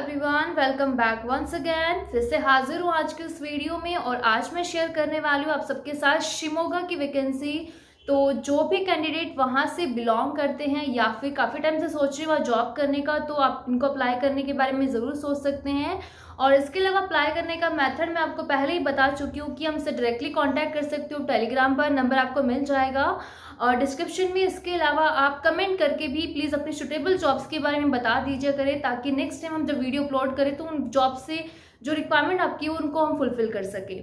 Everyone welcome back once again फिर से हाजिर हूँ आज के उस वीडियो में और आज मैं शेयर करने वाली हूँ आप सबके साथ शिमोगा की वैकेंसी तो जो भी कैंडिडेट वहाँ से बिलोंग करते हैं या फिर काफ़ी टाइम से सोच रहे हैं जॉब करने का तो आप इनको अप्लाई करने के बारे में ज़रूर सोच सकते हैं। और इसके अलावा अप्लाई करने का मेथड मैं आपको पहले ही बता चुकी हूँ कि हमसे डायरेक्टली कांटेक्ट कर सकते हो। टेलीग्राम पर नंबर आपको मिल जाएगा। और डिस्क्रिप्शन में इसके अलावा आप कमेंट करके भी प्लीज़ अपने सुटेबल जॉब्स के बारे में बता दीजिए करें, ताकि नेक्स्ट टाइम हम जब वीडियो अपलोड करें तो उन जॉब से जो रिक्वायरमेंट आपकी है उनको हम फुलफिल कर सकें।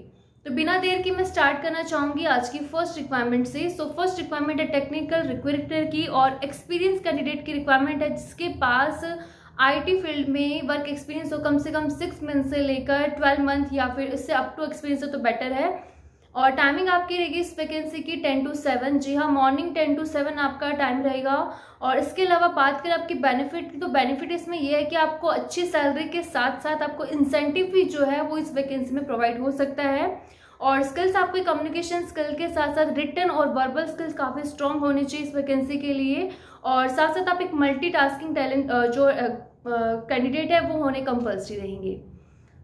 तो बिना देर के मैं स्टार्ट करना चाहूँगी आज की फ़र्स्ट रिक्वायरमेंट से। सो फ़र्स्ट रिक्वायरमेंट है टेक्निकल रिक्वेटर की और एक्सपीरियंस कैंडिडेट की रिक्वायरमेंट है, जिसके पास आईटी फ़ील्ड में वर्क एक्सपीरियंस हो कम से कम सिक्स मंथ से लेकर ट्वेल्व मंथ या फिर इससे अप टू एक्सपीरियंस हो तो बेटर है। और टाइमिंग आपकी रहेगी इस वैकेंसी की टेन टू सेवन जी हाँ मॉर्निंग टेन टू सेवन आपका टाइम रहेगा। और इसके अलावा बात करें आपकी बेनिफिट की तो बेनिफिट इसमें यह है कि आपको अच्छी सैलरी के साथ साथ आपको इंसेंटिव भी जो है वो इस वैकेंसी में प्रोवाइड हो सकता है। और स्किल्स आपके कम्युनिकेशन स्किल के साथ साथ रिटर्न और वर्बल स्किल्स काफ़ी स्ट्रॉन्ग होनी चाहिए इस वैकेंसी के लिए। और साथ साथ आप एक मल्टी टास्किंग टैलेंट जो कैंडिडेट है, वो होने कंपल्सरी रहेंगे।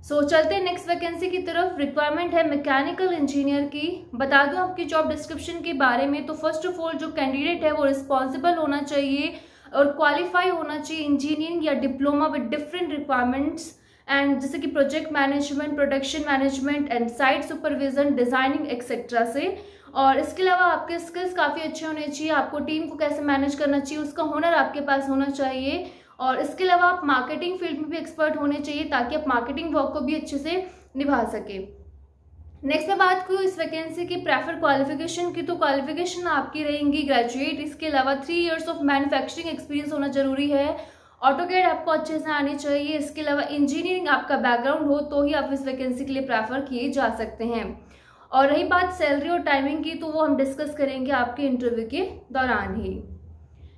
सो so, चलते हैं नेक्स्ट वैकेंसी की तरफ़। रिक्वायरमेंट है मैकेनिकल इंजीनियर की। बता दूँ आपकी जॉब डिस्क्रिप्शन के बारे में तो फ़र्स्ट ऑफ़ ऑल जो कैंडिडेट है वो रिस्पॉन्सिबल होना चाहिए और क्वालिफाई होना चाहिए इंजीनियरिंग या diploma with different requirements and जैसे कि project management production management and site supervision designing etcetera से। और इसके अलावा आपके स्किल्स काफ़ी अच्छे होने चाहिए आपको टीम को कैसे मैनेज करना चाहिए उसका हुनर आपके पास होना चाहिए। और इसके अलावा आप मार्केटिंग फ़ील्ड में भी एक्सपर्ट होने चाहिए ताकि आप मार्केटिंग वर्क को भी अच्छे से निभा सके। नेक्स्ट मैं बात करूँ इस वैकेंसी की प्रेफर क्वालिफिकेशन की तो क्वालिफिकेशन आपकी रहेंगी ग्रेजुएट इसके अलावा three years of manufacturing experience होना ज़रूरी है। ऑटोकेड आपको अच्छे से आनी चाहिए। इसके अलावा इंजीनियरिंग आपका बैकग्राउंड हो तो ही आप इस वैकेंसी के लिए प्रेफर किए जा सकते हैं। और रही बात सैलरी और टाइमिंग की तो वो हम डिस्कस करेंगे आपके इंटरव्यू के दौरान ही।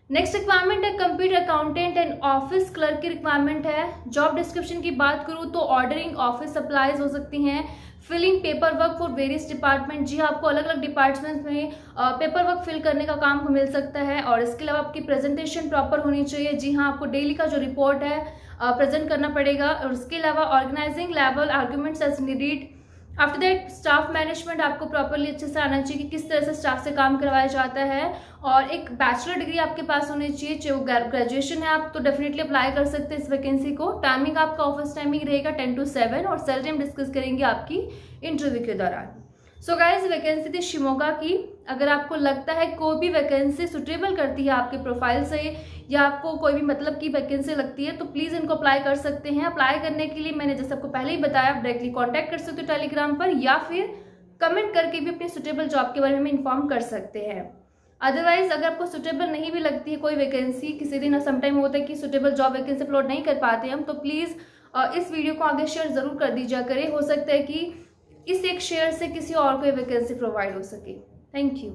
नेक्स्ट रिक्वायरमेंट है computer accountant and office clerk की रिक्वायरमेंट है। जॉब डिस्क्रिप्शन की बात करूँ तो ऑर्डरिंग ऑफ़िस सप्लाईज हो सकती हैं। Filling paper work for various department जी हाँ, आपको अलग अलग डिपार्टमेंट्स में पेपर वर्क फिल करने का काम मिल सकता है और इसके अलावा आपकी प्रेजेंटेशन प्रॉपर होनी चाहिए। जी हाँ आपको डेली का जो रिपोर्ट है प्रेजेंट करना पड़ेगा। और इसके अलावा organising level arguments as needed after that staff management आपको प्रॉपरली अच्छे से आना चाहिए कि किस तरह से स्टाफ से काम करवाया जाता है और एक बैचलर डिग्री आपके पास होनी चाहिए, चाहे वो ग्रेजुएशन है, आप तो डेफिनेटली अप्लाई कर सकते हैं इस वैकेंसी को। टाइमिंग आपका ऑफ़िस टाइमिंग रहेगा टेन टू सेवन और सैलरी हम डिस्कस करेंगे आपकी इंटरव्यू के दौरान। सो गाइज़ वैकेंसी थी शिमोगा की अगर आपको लगता है कोई भी वैकेंसी सुटेबल करती है आपके प्रोफ़ाइल से या आपको कोई भी मतलब की वैकेंसी लगती है तो प्लीज़ इनको अप्लाई कर सकते हैं अप्लाई करने के लिए मैंने जैसे आपको पहले ही बताया आप डायरेक्टली कॉन्टैक्ट कर सकते हो टेलीग्राम पर या फिर कमेंट करके भी अपनी सुटेबल जॉब के बारे में इन्फॉर्म कर सकते हैं अदरवाइज़ अगर आपको सुटेबल नहीं भी लगती है कोई वैकेंसी किसी दिन समटाइम होता है कि सुटेबल जॉब वैकेंसी अपलोड नहीं कर पाते हम तो प्लीज़ इस वीडियो को आगे शेयर ज़रूर कर दीजिए करें हो सकता है कि इस एक शेयर से किसी और को वैकेंसी प्रोवाइड हो सके। Thank you